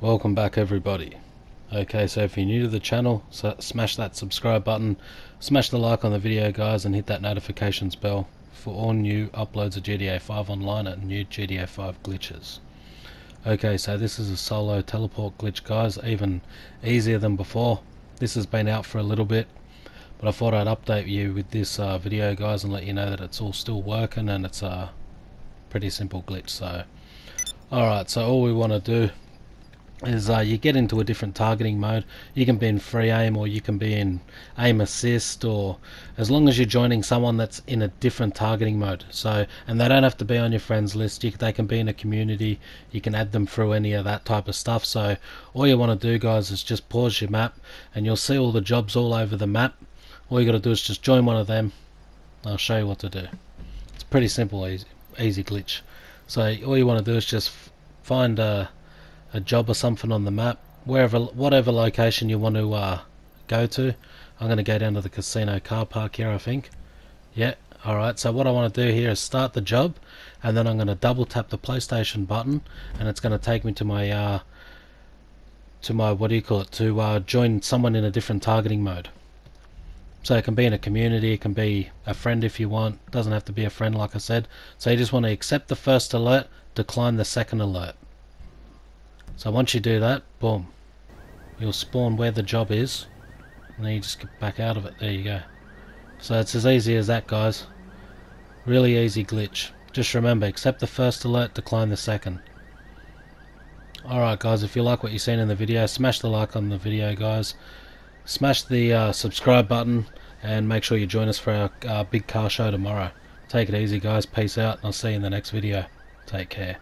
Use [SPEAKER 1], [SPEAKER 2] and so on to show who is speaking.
[SPEAKER 1] welcome back everybody. Okay, so if you're new to the channel, so smash that subscribe button, smash the like on the video guys and hit that notifications bell for all new uploads of GTA 5 online and new GTA 5 glitches. Okay, so this is a solo teleport glitch guys, even easier than before. This has been out for a little bit, but I thought I'd update you with this uh, video guys and let you know that it's all still working and it's a pretty simple glitch. So, alright, so all we want to do is uh, you get into a different targeting mode. You can be in free aim or you can be in aim assist or as long as you're joining someone that's in a different targeting mode. So and they don't have to be on your friends list. You, they can be in a community. You can add them through any of that type of stuff. So all you want to do guys is just pause your map and you'll see all the jobs all over the map. All you got to do is just join one of them. I'll show you what to do. It's pretty simple, easy, easy glitch. So all you want to do is just find a a job or something on the map, wherever, whatever location you want to uh, go to. I'm going to go down to the casino car park here, I think. Yeah, alright, so what I want to do here is start the job, and then I'm going to double tap the PlayStation button, and it's going to take me to my, uh, to my, what do you call it, to uh, join someone in a different targeting mode. So it can be in a community, it can be a friend if you want, doesn't have to be a friend like I said. So you just want to accept the first alert, decline the second alert. So once you do that, boom, you'll spawn where the job is, and then you just get back out of it. There you go. So it's as easy as that, guys. Really easy glitch. Just remember, accept the first alert, decline the second. Alright guys, if you like what you've seen in the video, smash the like on the video guys. Smash the uh, subscribe button and make sure you join us for our uh, big car show tomorrow. Take it easy guys, peace out, and I'll see you in the next video. Take care.